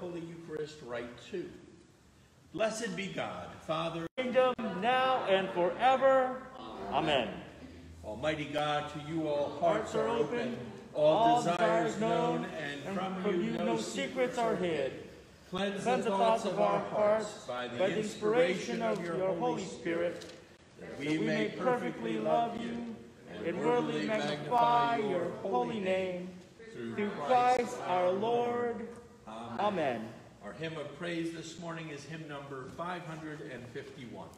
Holy Eucharist Rite 2. Blessed be God, Father, kingdom now and forever. Amen. Almighty God, to you all hearts are open, all desires known, and from you no secrets are hid. Cleanse the thoughts of our hearts by the inspiration of your Holy Spirit, that we may perfectly love you and worthily magnify your holy name through Christ our Lord. Amen. Our hymn of praise this morning is hymn number 551.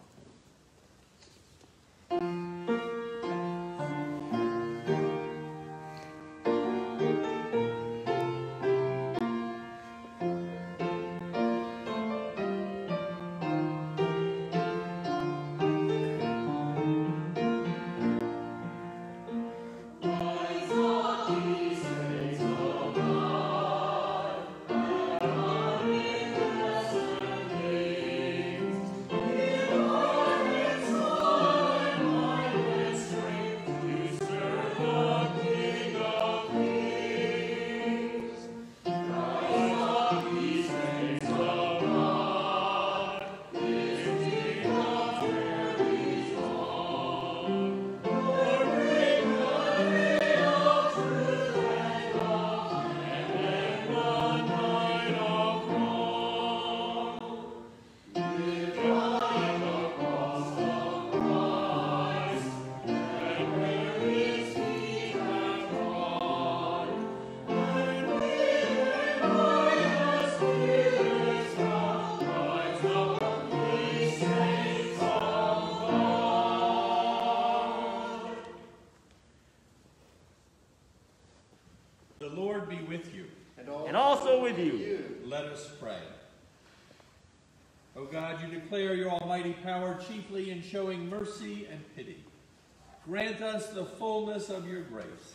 Grant us the fullness of your grace,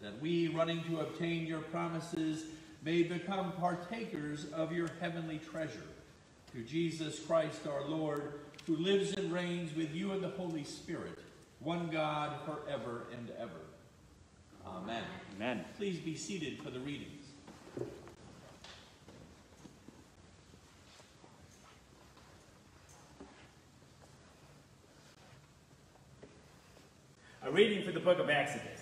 that we, running to obtain your promises, may become partakers of your heavenly treasure. Through Jesus Christ our Lord, who lives and reigns with you in the Holy Spirit, one God forever and ever. Amen. Amen. Please be seated for the readings. Reading for the book of Exodus.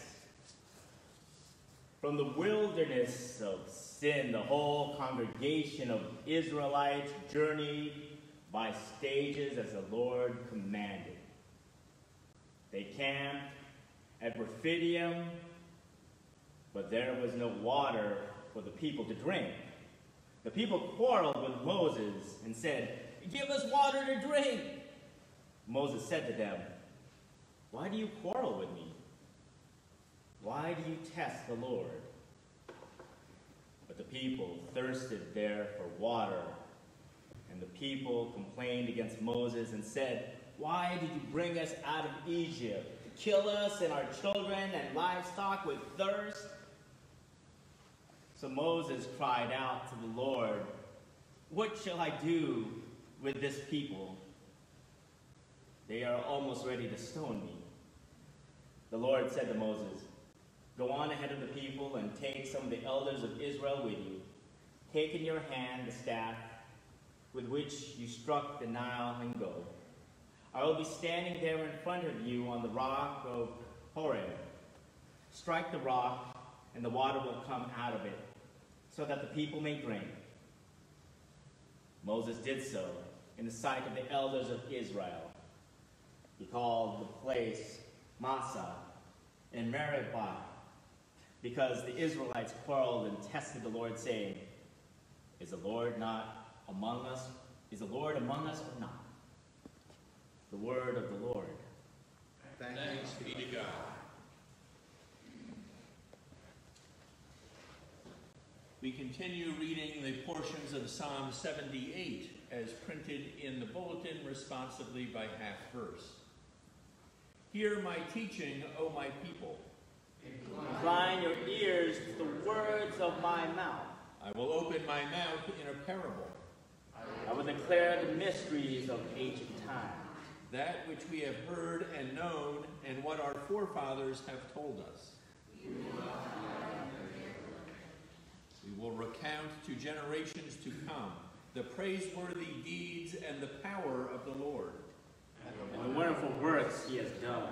From the wilderness of sin, the whole congregation of Israelites journeyed by stages as the Lord commanded. They camped at Rephidim, but there was no water for the people to drink. The people quarreled with Moses and said, Give us water to drink. Moses said to them, why do you quarrel with me? Why do you test the Lord? But the people thirsted there for water, and the people complained against Moses and said, Why did you bring us out of Egypt? To kill us and our children and livestock with thirst? So Moses cried out to the Lord, What shall I do with this people? They are almost ready to stone me. The Lord said to Moses, Go on ahead of the people and take some of the elders of Israel with you. Take in your hand the staff with which you struck the Nile and go. I will be standing there in front of you on the rock of Horeb. Strike the rock, and the water will come out of it, so that the people may drink. Moses did so in the sight of the elders of Israel. He called the place Massah, and Meribah, because the Israelites quarreled and tested the Lord, saying, Is the Lord not among us? Is the Lord among us or not? The word of the Lord. Thanks be to God. We continue reading the portions of Psalm 78 as printed in the bulletin responsively by half verse. Hear my teaching, O my people. Incline your ears to the words of my mouth. I will open my mouth in a parable. I will declare the mysteries of ancient times. That which we have heard and known, and what our forefathers have told us. We will recount to generations to come the praiseworthy deeds and the power of the Lord. And the wonderful works he has done.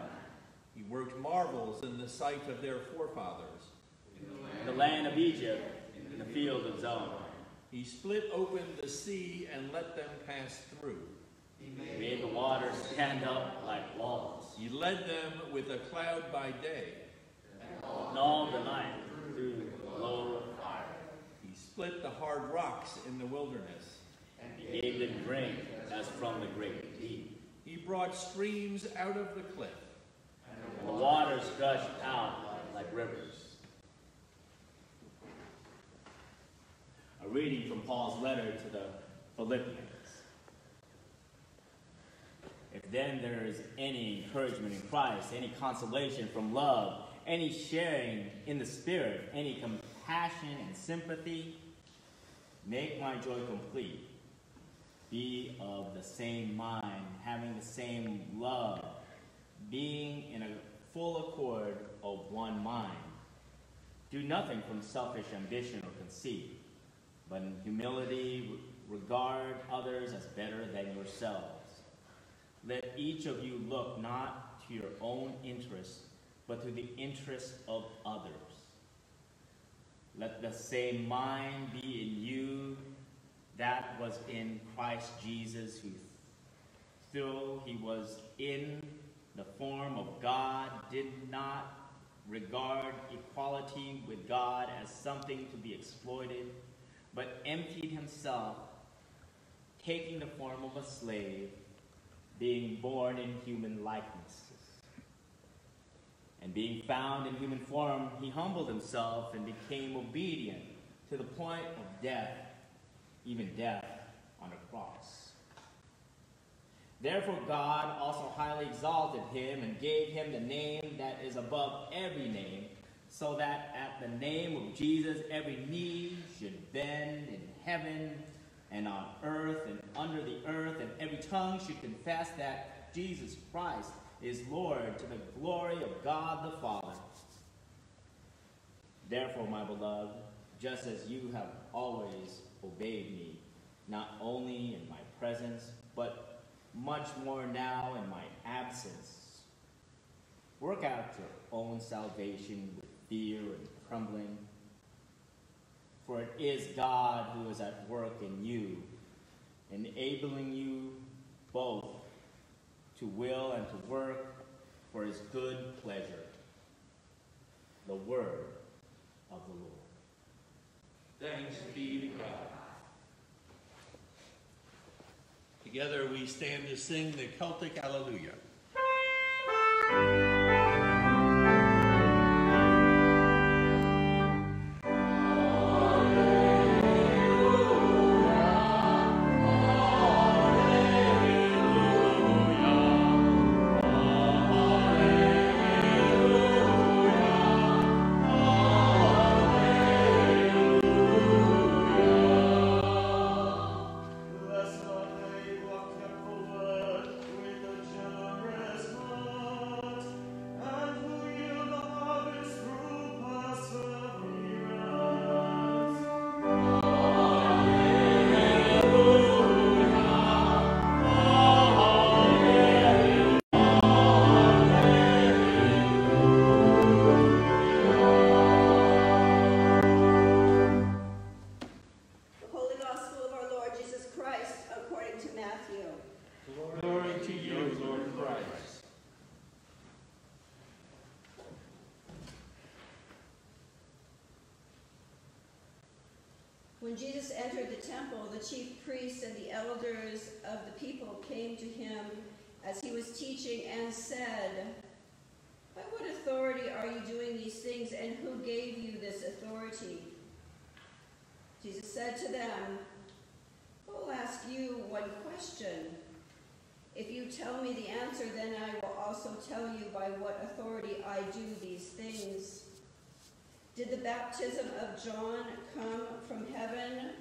He worked marvels in the sight of their forefathers. In the land of Egypt, in the field of Zoan. He split open the sea and let them pass through. He made the waters stand up like walls. He led them with a cloud by day. And all the night through the glow of fire. He split the hard rocks in the wilderness. He gave them drink as from the great deep. He brought streams out of the cliff. And the waters gushed out like rivers. A reading from Paul's letter to the Philippians. If then there is any encouragement in Christ, any consolation from love, any sharing in the Spirit, any compassion and sympathy, make my joy complete. Be of the same mind, having the same love, being in a full accord of one mind. Do nothing from selfish ambition or conceit, but in humility regard others as better than yourselves. Let each of you look not to your own interests, but to the interests of others. Let the same mind be in you that was in Christ Jesus, who, though he was in the form of God, did not regard equality with God as something to be exploited, but emptied himself, taking the form of a slave, being born in human likenesses. And being found in human form, he humbled himself and became obedient to the point of death, even death on a cross. Therefore, God also highly exalted him and gave him the name that is above every name, so that at the name of Jesus every knee should bend in heaven and on earth and under the earth, and every tongue should confess that Jesus Christ is Lord to the glory of God the Father. Therefore, my beloved, just as you have always obeyed me, not only in my presence, but much more now in my absence, work out your own salvation with fear and trembling. For it is God who is at work in you, enabling you both to will and to work for his good pleasure. The word of the Lord. Thanks be to God. Together we stand to sing the Celtic Alleluia. When Jesus entered the temple, the chief priests and the elders of the people came to him as he was teaching and said, By what authority are you doing these things, and who gave you this authority? Jesus said to them, I will ask you one question. If you tell me the answer, then I will also tell you by what authority I do these things. Did the baptism of John come from heaven,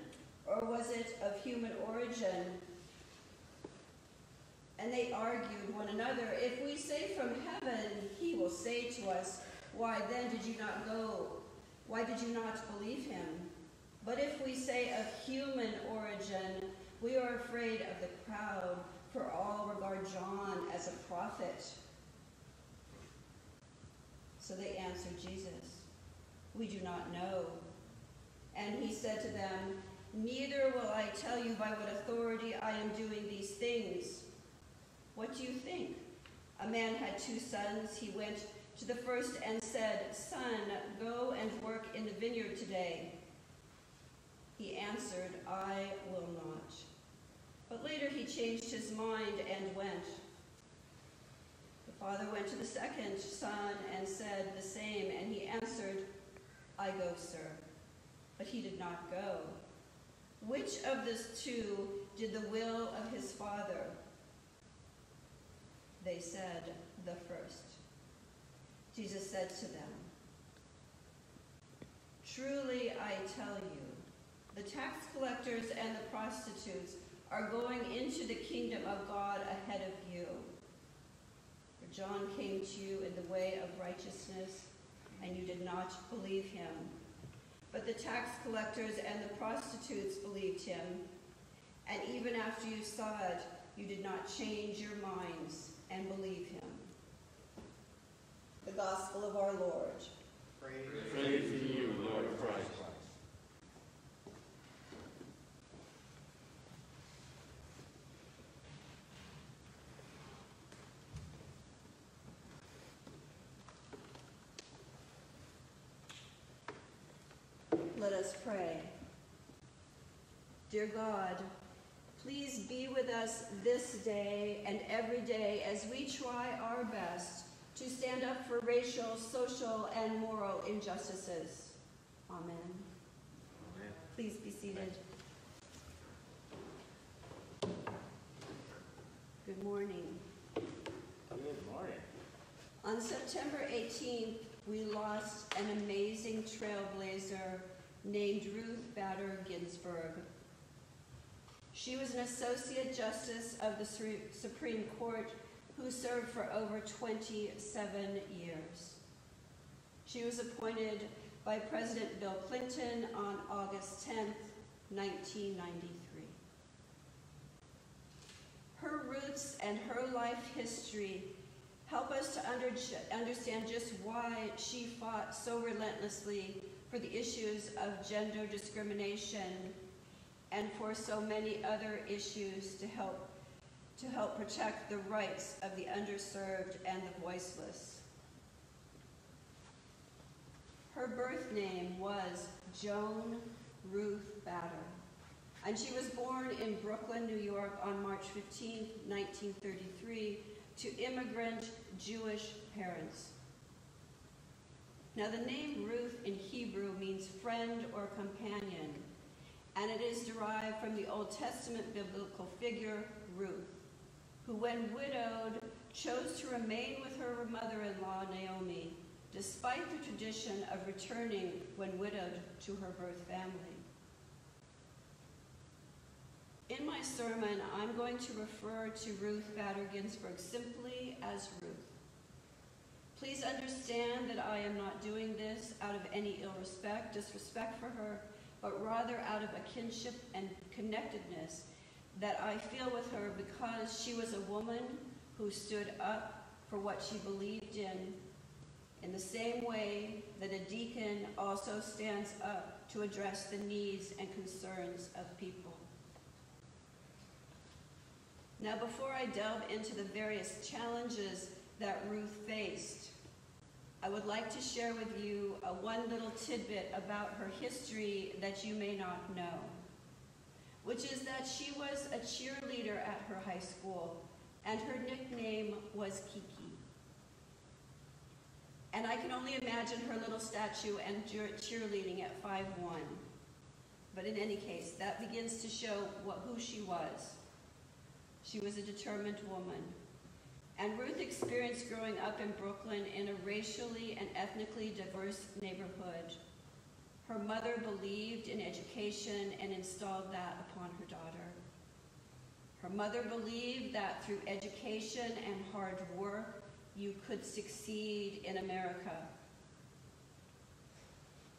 or was it of human origin? And they argued one another, If we say from heaven, he will say to us, Why then did you not go? Why did you not believe him? But if we say of human origin, we are afraid of the crowd, for all regard John as a prophet. So they answered Jesus, We do not know. And he said to them, Neither will I tell you by what authority I am doing these things. What do you think? A man had two sons. He went to the first and said, Son, go and work in the vineyard today. He answered, I will not. But later he changed his mind and went. The father went to the second son and said the same, and he answered, I go, sir. But he did not go. Which of the two did the will of his father? They said, The first. Jesus said to them, Truly I tell you, the tax collectors and the prostitutes are going into the kingdom of God ahead of you. For John came to you in the way of righteousness, and you did not believe him. But the tax collectors and the prostitutes believed him, and even after you saw it, you did not change your minds and believe him. The Gospel of our Lord. Praise, Praise to you, Lord Christ. Let us pray. Dear God, please be with us this day and every day as we try our best to stand up for racial, social, and moral injustices. Amen. Amen. Please be seated. Good morning. Good morning. On September 18th, we lost an amazing trailblazer named Ruth Bader Ginsburg. She was an Associate Justice of the Supreme Court who served for over 27 years. She was appointed by President Bill Clinton on August 10, 1993. Her roots and her life history help us to under understand just why she fought so relentlessly for the issues of gender discrimination and for so many other issues to help to help protect the rights of the underserved and the voiceless. Her birth name was Joan Ruth Bader, and she was born in Brooklyn, New York on March 15, 1933, to immigrant Jewish parents. Now, the name Ruth in Hebrew means friend or companion, and it is derived from the Old Testament biblical figure Ruth, who, when widowed, chose to remain with her mother in law, Naomi, despite the tradition of returning when widowed to her birth family. In my sermon, I'm going to refer to Ruth Bader Ginsburg simply as Ruth. Please understand that I am not doing this out of any ill respect, disrespect for her, but rather out of a kinship and connectedness that I feel with her because she was a woman who stood up for what she believed in, in the same way that a deacon also stands up to address the needs and concerns of people. Now, before I delve into the various challenges that Ruth faced, I would like to share with you a one little tidbit about her history that you may not know, which is that she was a cheerleader at her high school, and her nickname was Kiki. And I can only imagine her little statue and cheerleading at 5'1". But in any case, that begins to show what, who she was. She was a determined woman. And Ruth experienced growing up in Brooklyn in a racially and ethnically diverse neighborhood. Her mother believed in education and installed that upon her daughter. Her mother believed that through education and hard work, you could succeed in America.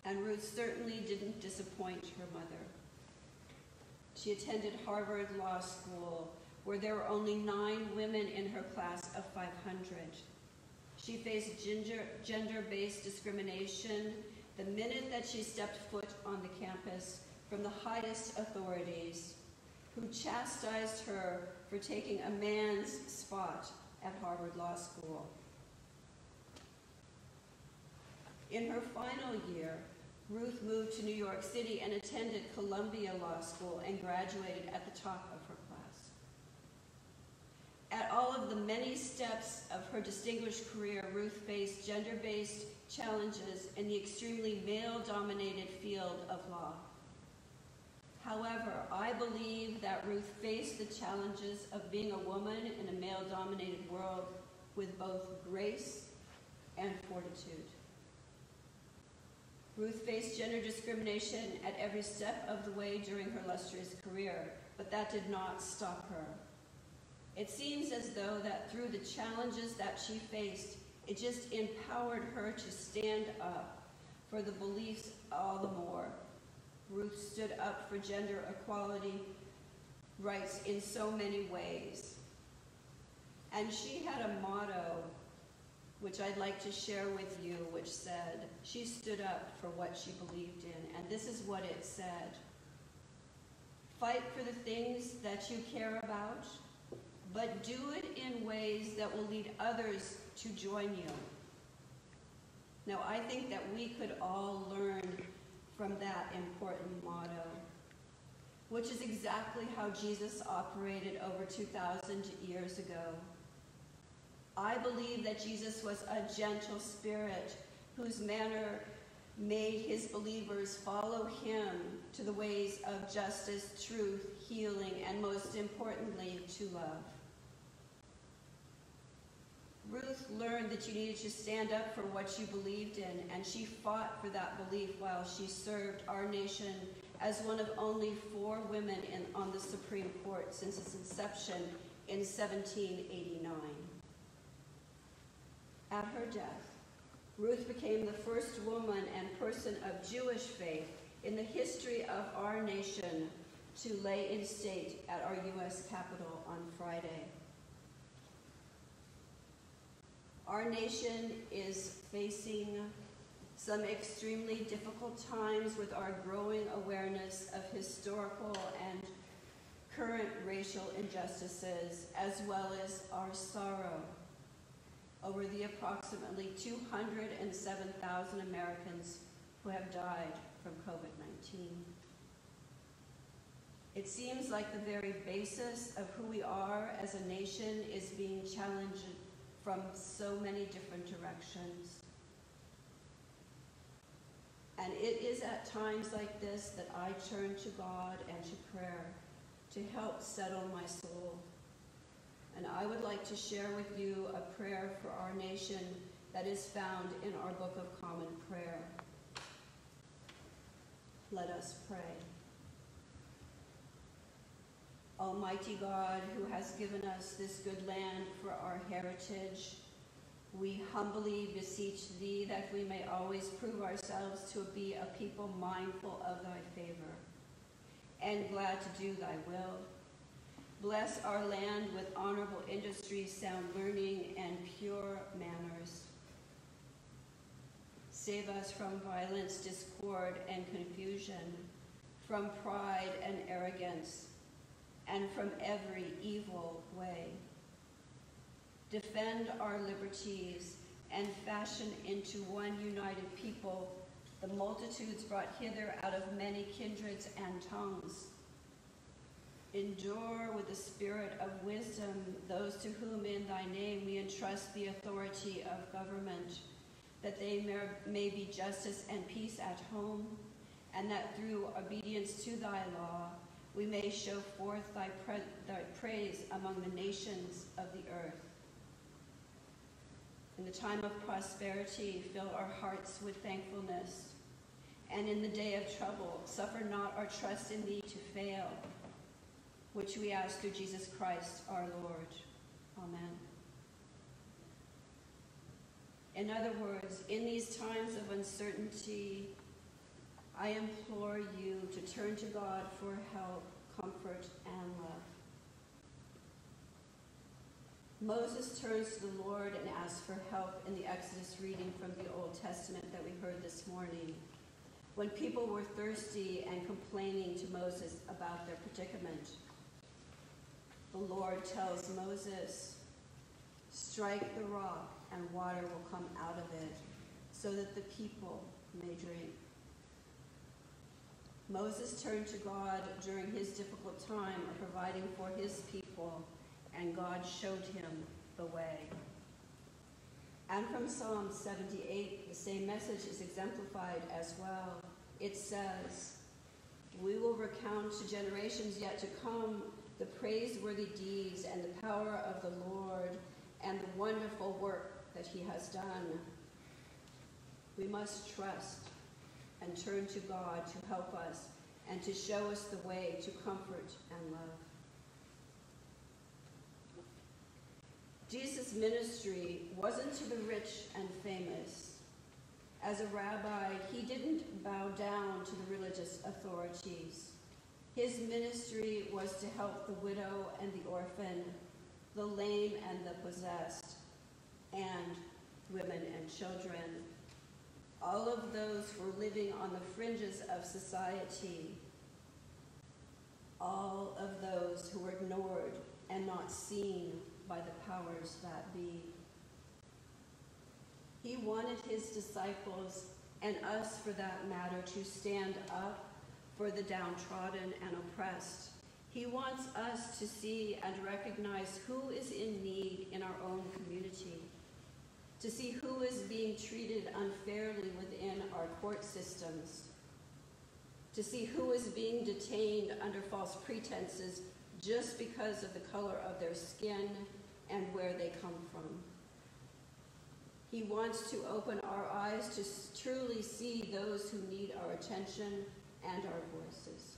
And Ruth certainly didn't disappoint her mother. She attended Harvard Law School, where there were only nine women in her class of 500. She faced gender-based discrimination the minute that she stepped foot on the campus from the highest authorities who chastised her for taking a man's spot at Harvard Law School. In her final year, Ruth moved to New York City and attended Columbia Law School and graduated at the top of her class. At all of the many steps of her distinguished career, Ruth faced gender-based challenges in the extremely male-dominated field of law. However, I believe that Ruth faced the challenges of being a woman in a male-dominated world with both grace and fortitude. Ruth faced gender discrimination at every step of the way during her illustrious career, but that did not stop her. It seems as though that through the challenges that she faced, it just empowered her to stand up for the beliefs all the more. Ruth stood up for gender equality rights in so many ways. And she had a motto which I'd like to share with you, which said, she stood up for what she believed in, and this is what it said. Fight for the things that you care about, but do it in ways that will lead others to join you. Now, I think that we could all learn from that important motto, which is exactly how Jesus operated over 2,000 years ago. I believe that Jesus was a gentle spirit whose manner made his believers follow him to the ways of justice, truth, healing, and most importantly, to love. Ruth learned that you needed to stand up for what you believed in, and she fought for that belief while she served our nation as one of only four women in, on the Supreme Court since its inception in 1789. At her death, Ruth became the first woman and person of Jewish faith in the history of our nation to lay in state at our U.S. Capitol on Friday. Our nation is facing some extremely difficult times with our growing awareness of historical and current racial injustices, as well as our sorrow over the approximately 207,000 Americans who have died from COVID-19. It seems like the very basis of who we are as a nation is being challenged from so many different directions. And it is at times like this that I turn to God and to prayer to help settle my soul and I would like to share with you a prayer for our nation that is found in our Book of Common Prayer. Let us pray. Almighty God, who has given us this good land for our heritage, we humbly beseech thee that we may always prove ourselves to be a people mindful of thy favor and glad to do thy will Bless our land with honorable industry, sound learning, and pure manners. Save us from violence, discord, and confusion, from pride and arrogance, and from every evil way. Defend our liberties and fashion into one united people the multitudes brought hither out of many kindreds and tongues Endure with the spirit of wisdom those to whom in thy name we entrust the authority of government, that they may be justice and peace at home, and that through obedience to thy law we may show forth thy, thy praise among the nations of the earth. In the time of prosperity, fill our hearts with thankfulness, and in the day of trouble, suffer not our trust in thee to fail, which we ask through Jesus Christ our Lord. Amen. In other words, in these times of uncertainty, I implore you to turn to God for help, comfort, and love. Moses turns to the Lord and asks for help in the Exodus reading from the Old Testament that we heard this morning. When people were thirsty and complaining to Moses about their predicament, the Lord tells Moses, Strike the rock, and water will come out of it, so that the people may drink. Moses turned to God during his difficult time of providing for his people and God showed him the way. And from Psalm 78, the same message is exemplified as well. It says, We will recount to generations yet to come the praiseworthy deeds and the power of the Lord and the wonderful work that he has done. We must trust and turn to God to help us and to show us the way to comfort and love. Jesus' ministry wasn't to the rich and famous. As a rabbi, he didn't bow down to the religious authorities. His ministry was to help the widow and the orphan, the lame and the possessed, and women and children. All of those who were living on the fringes of society. All of those who were ignored and not seen by the powers that be. He wanted his disciples, and us for that matter, to stand up for the downtrodden and oppressed. He wants us to see and recognize who is in need in our own community, to see who is being treated unfairly within our court systems, to see who is being detained under false pretenses just because of the color of their skin and where they come from. He wants to open our eyes to truly see those who need our attention and our voices.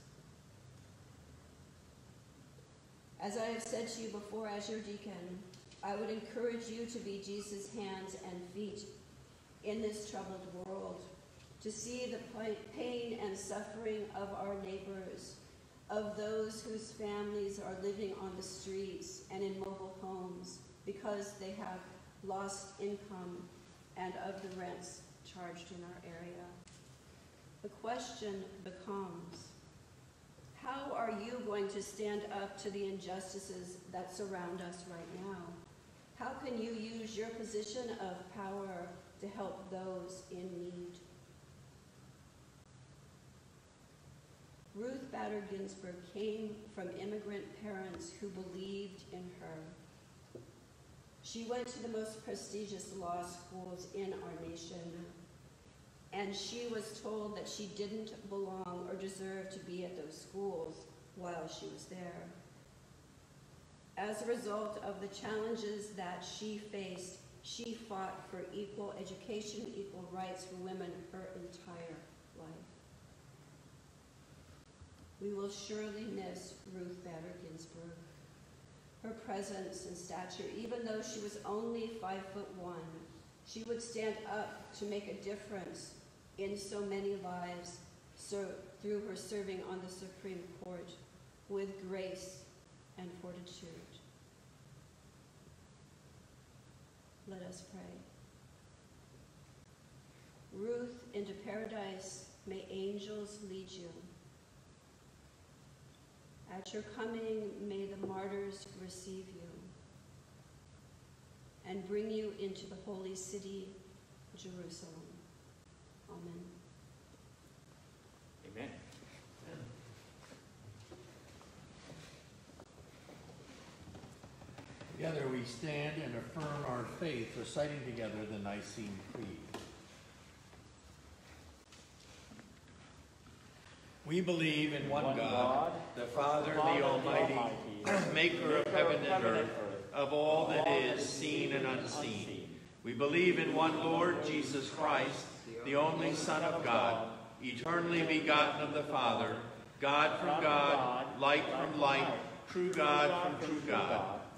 As I have said to you before as your deacon, I would encourage you to be Jesus' hands and feet in this troubled world, to see the pain and suffering of our neighbors, of those whose families are living on the streets and in mobile homes because they have lost income and of the rents charged in our area. The question becomes, how are you going to stand up to the injustices that surround us right now? How can you use your position of power to help those in need? Ruth Bader Ginsburg came from immigrant parents who believed in her. She went to the most prestigious law schools in our nation, and she was told that she didn't belong or deserve to be at those schools while she was there. As a result of the challenges that she faced, she fought for equal education, equal rights for women her entire life. We will surely miss Ruth Bader Ginsburg. Her presence and stature, even though she was only five foot one, she would stand up to make a difference in so many lives through her serving on the Supreme Court with grace and fortitude. Let us pray. Ruth, into paradise, may angels lead you. At your coming, may the martyrs receive you and bring you into the holy city, Jerusalem. Amen. Together we stand and affirm our faith, reciting together the Nicene Creed. We believe in one, God, the Father, the Almighty, maker of heaven and earth, of all that is seen and unseen. We believe in one Lord, Jesus Christ, the only Son of God, eternally begotten of the Father, God from God, light from light, true God from true God,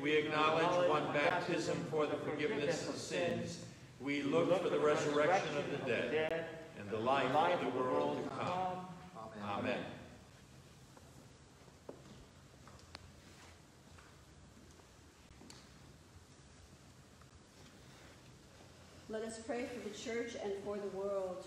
We acknowledge one baptism for the forgiveness of sins we look for the resurrection of the dead and the life of the world to come. Amen. Let us pray for the church and for the world.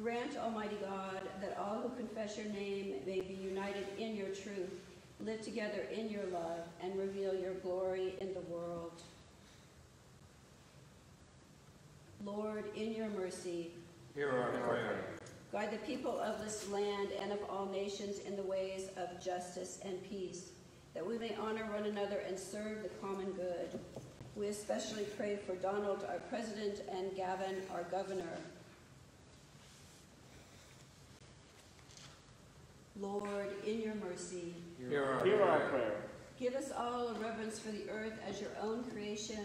Grant, Almighty God, that all who confess your name may be united in your truth, live together in your love, and reveal your glory in the world. Lord, in your mercy, hear our prayer. Guide the people of this land and of all nations in the ways of justice and peace, that we may honor one another and serve the common good. We especially pray for Donald, our president, and Gavin, our governor. Lord, in your mercy, hear our, hear prayer. our prayer. Give us all a reverence for the earth as your own creation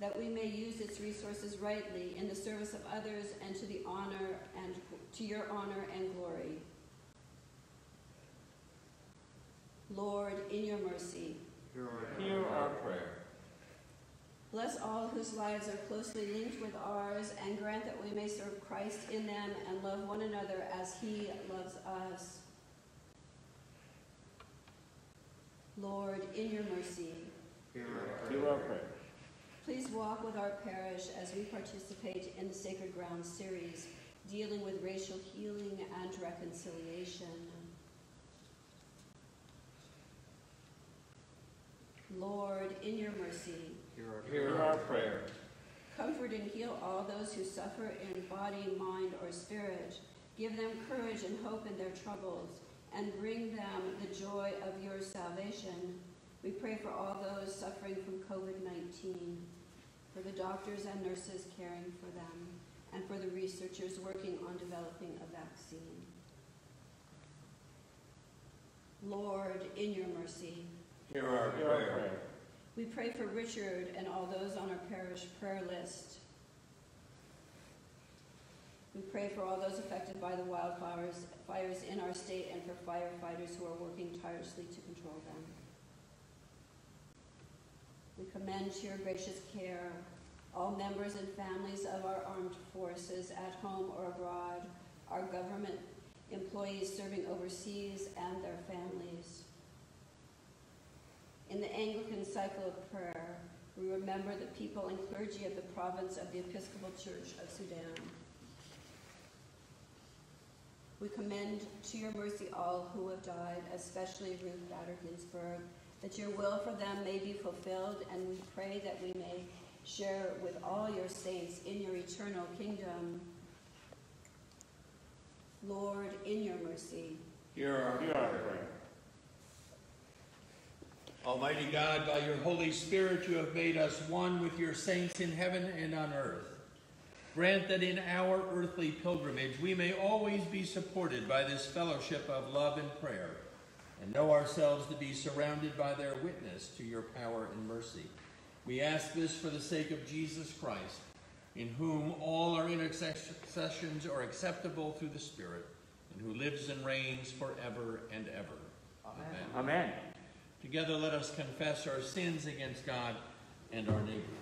that we may use its resources rightly in the service of others and to the honor and to your honor and glory. Lord, in your mercy, hear our, hear our prayer. Bless all whose lives are closely linked with ours and grant that we may serve Christ in them and love one another as he loves us. Lord, in your mercy, hear our prayer. Hear our prayer. Please walk with our parish as we participate in the Sacred Ground series dealing with racial healing and reconciliation. Lord, in your mercy, hear our, prayer. Comfort and heal all those who suffer in body, mind, or spirit. Give them courage and hope in their troubles, and bring them the joy of your salvation. We pray for all those suffering from COVID-19, for the doctors and nurses caring for them, and for the researchers working on developing a vaccine. Lord, in your mercy, hear our, our prayer. We pray for Richard and all those on our parish prayer list. We pray for all those affected by the wildfires fires in our state and for firefighters who are working tirelessly to control them. We commend to your gracious care all members and families of our armed forces at home or abroad, our government employees serving overseas and their families. In the Anglican cycle of prayer, we remember the people and clergy of the province of the Episcopal Church of Sudan. We commend to your mercy all who have died, especially Ruth Bader Ginsburg, that your will for them may be fulfilled, and we pray that we may share with all your saints in your eternal kingdom. Lord, in your mercy. Hear our, prayer. Almighty God, by your Holy Spirit, you have made us one with your saints in heaven and on earth. Grant that in our earthly pilgrimage we may always be supported by this fellowship of love and prayer and know ourselves to be surrounded by their witness to your power and mercy. We ask this for the sake of Jesus Christ, in whom all our intercessions are acceptable through the Spirit, and who lives and reigns forever and ever. Amen. Amen. Together let us confess our sins against God and our neighbor.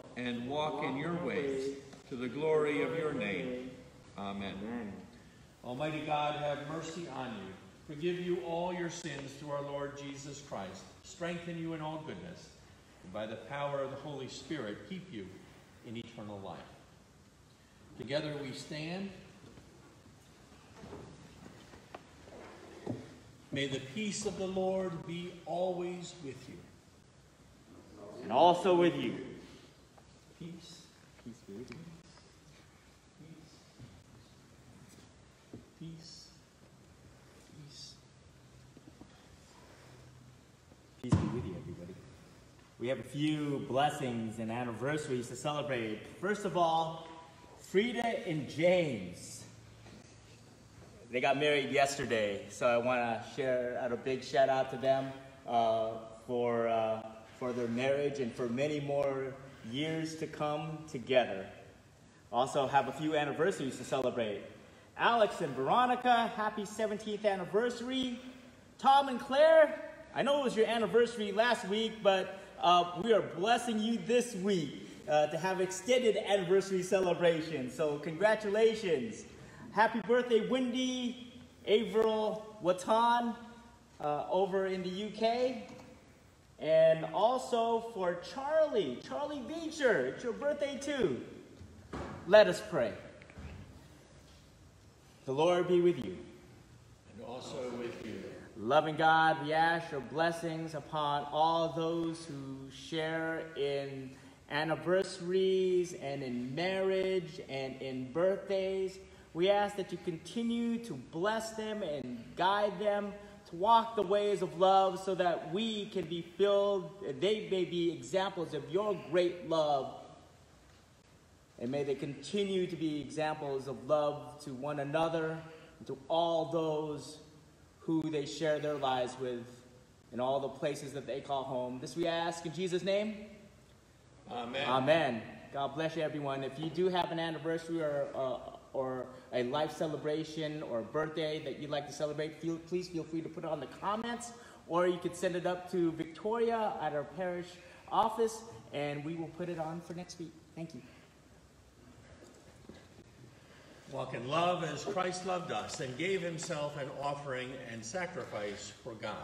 and walk in your ways, to the glory of your name. Amen. Almighty God, have mercy on you. Forgive you all your sins through our Lord Jesus Christ. Strengthen you in all goodness. And by the power of the Holy Spirit, keep you in eternal life. Together we stand. May the peace of the Lord be always with you. And also with you. Peace. Peace be with you. Peace. Peace. Peace. Be with you, everybody. We have a few blessings and anniversaries to celebrate. First of all, Frida and James. They got married yesterday, so I want to share out a big shout out to them uh, for, uh, for their marriage and for many more years to come together. Also, have a few anniversaries to celebrate. Alex and Veronica, happy 17th anniversary. Tom and Claire, I know it was your anniversary last week, but uh, we are blessing you this week uh, to have extended anniversary celebration. So, congratulations. Happy birthday, Wendy, Avril, Watan uh, over in the UK. And also for Charlie, Charlie Beecher, it's your birthday too. Let us pray. The Lord be with you. And also with you. Loving God, we ask your blessings upon all those who share in anniversaries and in marriage and in birthdays. We ask that you continue to bless them and guide them to walk the ways of love so that we can be filled, and they may be examples of your great love. And may they continue to be examples of love to one another and to all those who they share their lives with in all the places that they call home. This we ask in Jesus' name. Amen. Amen. God bless you, everyone. If you do have an anniversary or, uh, or a life celebration or birthday that you'd like to celebrate, feel, please feel free to put it on the comments, or you could send it up to Victoria at our parish office, and we will put it on for next week. Thank you. Walk in love as Christ loved us and gave himself an offering and sacrifice for God.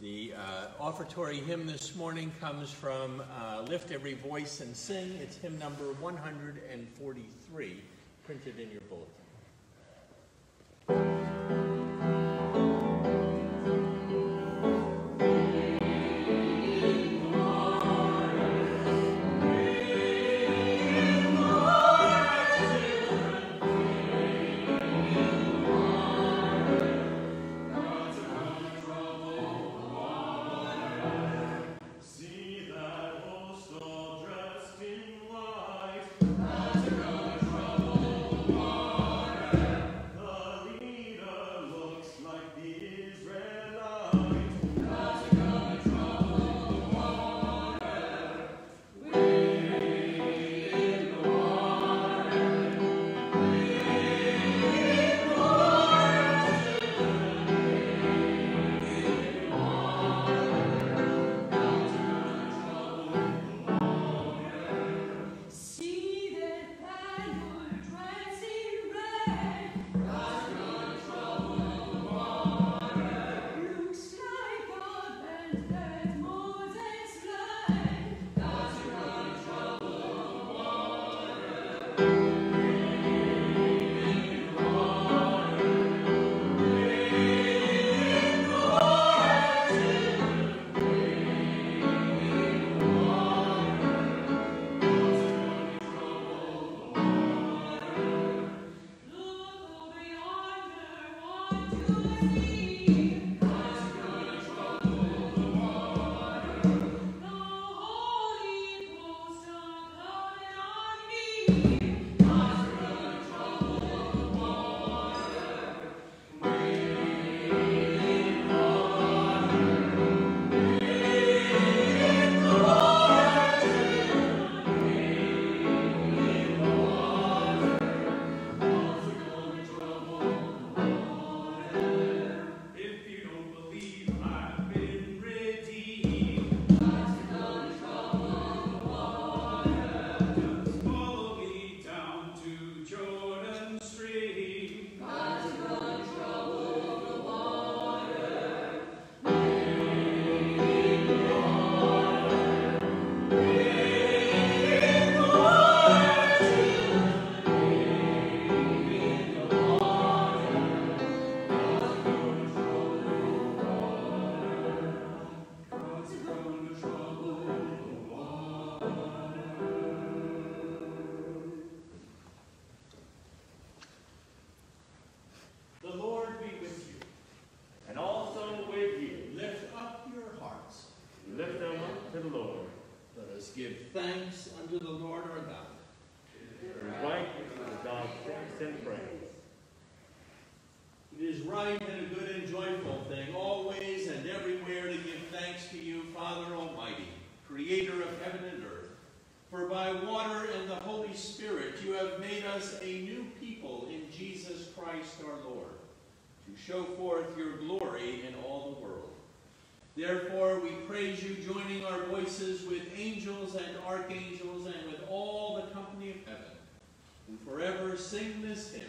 The uh, offertory hymn this morning comes from uh, Lift Every Voice and Sing. It's hymn number 143, printed in your bulletin. Therefore we praise you, joining our voices with angels and archangels and with all the company of heaven, who forever sing this hymn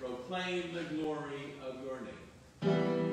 proclaim the glory of your name.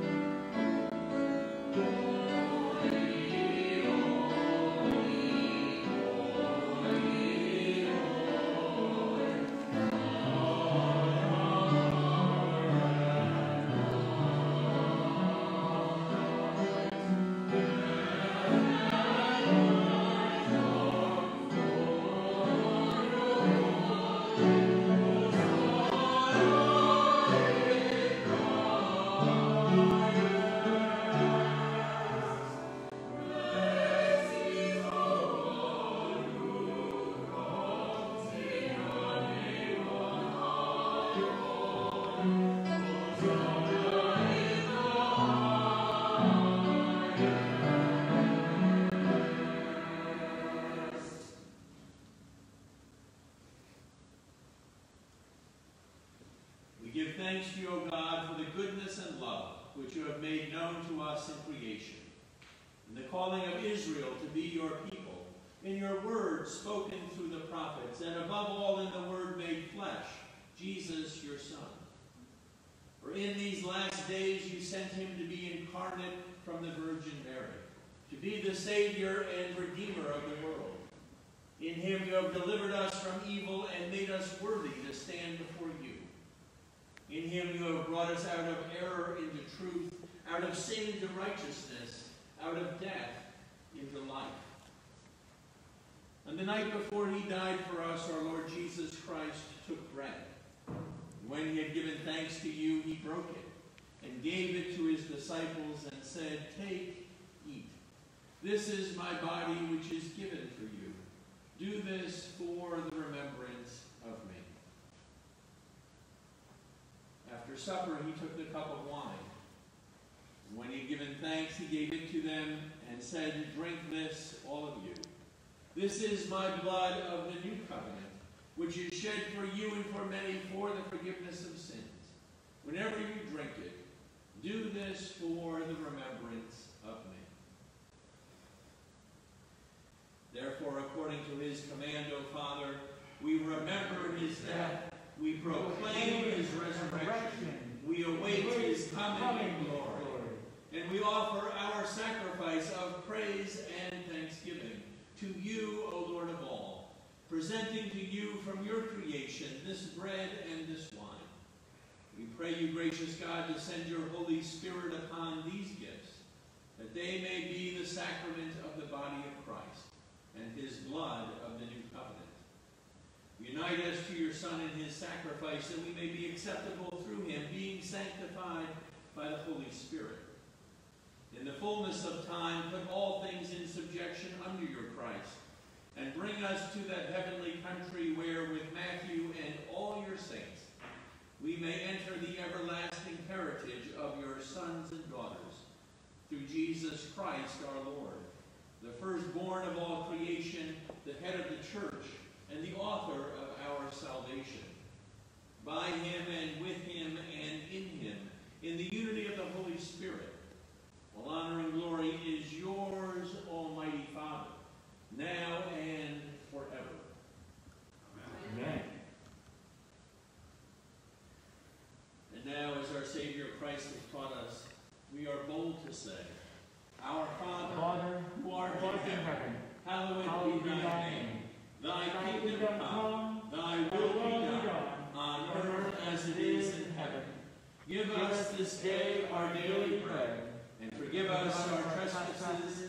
Spoken through the prophets, and above all in the word made flesh, Jesus your Son. For in these last days you sent him to be incarnate from the Virgin Mary, to be the Savior and Redeemer of the world. In him you have delivered us from evil and made us worthy to stand before you. In him you have brought us out of error into truth, out of sin into righteousness, out of death into life. On the night before he died for us, our Lord Jesus Christ took bread. And when he had given thanks to you, he broke it and gave it to his disciples and said, Take, eat. This is my body which is given for you. Do this for the remembrance of me. After supper, he took the cup of wine. And when he had given thanks, he gave it to them and said, Drink this, all of you. This is my blood of the new covenant, which is shed for you and for many for the forgiveness of sins. Whenever you drink it, do this for the remembrance of me. Therefore, according to his command, O Father, we remember his death, we proclaim his resurrection, we await his coming in glory, and we offer our sacrifice of praise and thanksgiving to you, O Lord of all, presenting to you from your creation this bread and this wine. We pray you, gracious God, to send your Holy Spirit upon these gifts, that they may be the sacrament of the body of Christ and his blood of the new covenant. Unite us to your Son in his sacrifice, that we may be acceptable through him, being sanctified by the Holy Spirit. In the fullness of time, put all things in subjection under your Christ, and bring us to that heavenly country where, with Matthew and all your saints, we may enter the everlasting heritage of your sons and daughters, through Jesus Christ our Lord, the firstborn of all creation, the head of the church, and the author of our salvation. By him and with him and in him, in the unity of the Holy Spirit, all honor and glory is yours, Almighty Father, now and forever. Amen. And now, as our Savior Christ has taught us, we are bold to say, Our Father, Father, who art in heaven, heaven, hallowed hallowed be thy name. Thy Thy kingdom come, thy thy will be done, done, on earth as it is in heaven. Give us this day our daily bread, and forgive us our trespasses,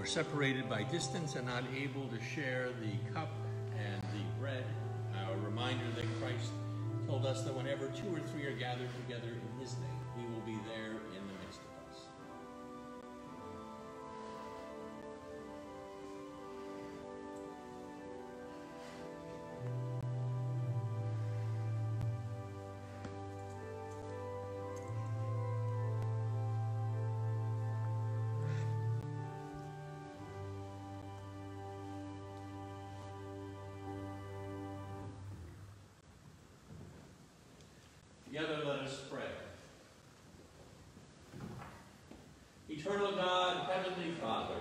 We're separated by distance and not able to share the cup and the bread. A reminder that Christ told us that whenever two or three are gathered together in his name, Together let us pray. Eternal God, Heavenly Father,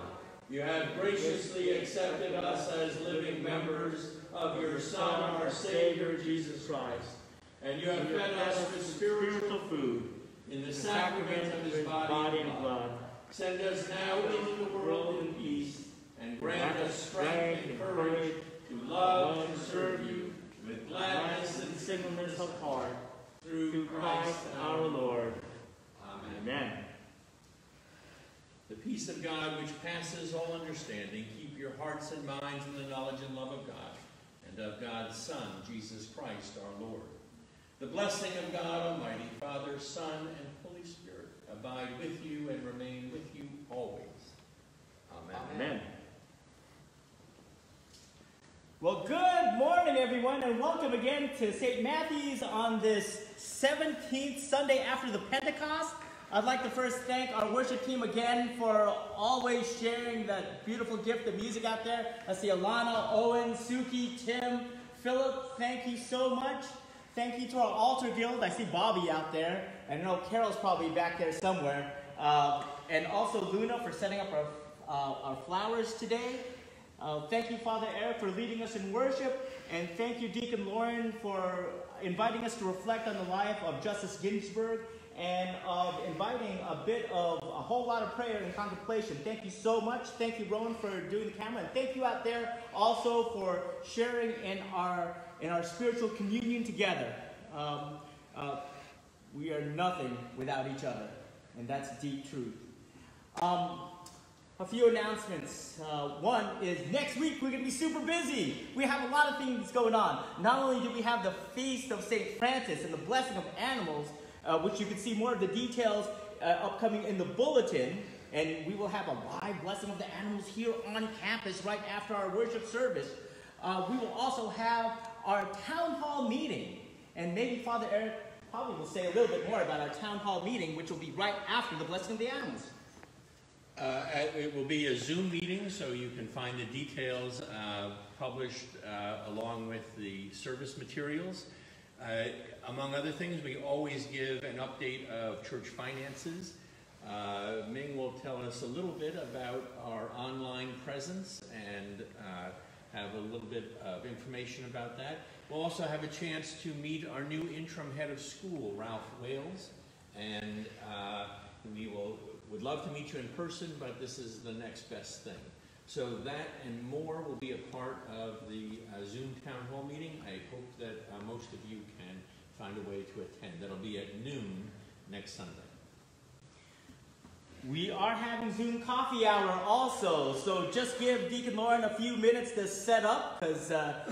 you have graciously accepted us as living members of your Son, our Savior, Jesus Christ, and you have fed us with spiritual food in the sacrament of his body and blood. Send us now into the world in peace, and grant us strength and courage to love and serve you with gladness and singleness of heart through Christ our Lord. Amen. Amen. The peace of God, which passes all understanding, keep your hearts and minds in the knowledge and love of God and of God's Son, Jesus Christ our Lord. The blessing of God Almighty, Father, Son, and Holy Spirit abide with you and remain with you always. Amen. Amen. Well, good morning, everyone, and welcome again to St. Matthew's on this 17th Sunday after the Pentecost. I'd like to first thank our worship team again for always sharing that beautiful gift of music out there. I see Alana, Owen, Suki, Tim, Philip, thank you so much. Thank you to our altar guild. I see Bobby out there. I know Carol's probably back there somewhere. Uh, and also Luna for setting up our, uh, our flowers today. Uh, thank you, Father Eric, for leading us in worship. And thank you, Deacon Lauren, for inviting us to reflect on the life of Justice Ginsburg and of inviting a bit of a whole lot of prayer and contemplation. Thank you so much. Thank you, Rowan, for doing the camera. And thank you out there also for sharing in our, in our spiritual communion together. Um, uh, we are nothing without each other, and that's deep truth. Um, a few announcements. Uh, one is next week we're going to be super busy. We have a lot of things going on. Not only do we have the feast of St. Francis and the blessing of animals, uh, which you can see more of the details uh, upcoming in the bulletin, and we will have a live blessing of the animals here on campus right after our worship service. Uh, we will also have our town hall meeting, and maybe Father Eric probably will say a little bit more about our town hall meeting, which will be right after the blessing of the animals. Uh, it will be a Zoom meeting, so you can find the details uh, published uh, along with the service materials. Uh, among other things, we always give an update of church finances. Uh, Ming will tell us a little bit about our online presence and uh, have a little bit of information about that. We'll also have a chance to meet our new interim head of school, Ralph Wales, and we will would love to meet you in person, but this is the next best thing. So that and more will be a part of the uh, Zoom town hall meeting. I hope that uh, most of you can find a way to attend. That'll be at noon next Sunday. We are having Zoom coffee hour also, so just give Deacon Lauren a few minutes to set up, because uh,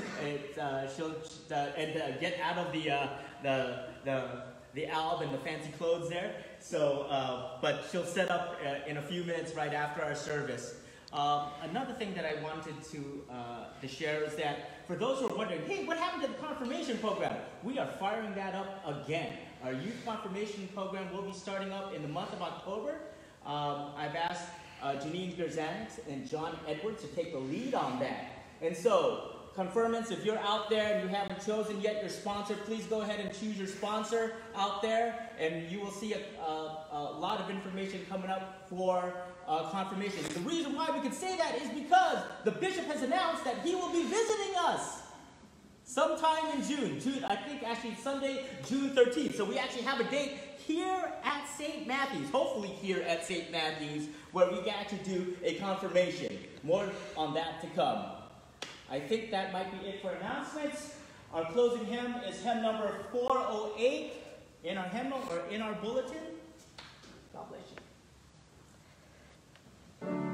uh, she'll uh, and uh, get out of the uh, the the the alb and the fancy clothes there. So, uh, but she'll set up uh, in a few minutes right after our service. Um, another thing that I wanted to, uh, to share is that for those who are wondering, hey, what happened to the confirmation program? We are firing that up again. Our youth confirmation program will be starting up in the month of October. Um, I've asked uh, Janine Gerzant and John Edwards to take the lead on that. And so, confirmants, if you're out there and you haven't chosen yet your sponsor, please go ahead and choose your sponsor out there, and you will see a, a, a lot of information coming up for uh, confirmation. The reason why we can say that is because the bishop has announced that he will be visiting us sometime in June. June, I think actually Sunday, June 13th. So we actually have a date here at St. Matthew's, hopefully here at St. Matthew's, where we get to do a confirmation. More on that to come. I think that might be it for announcements. Our closing hymn is hymn number 408 in our hymnal or in our bulletin. God bless you.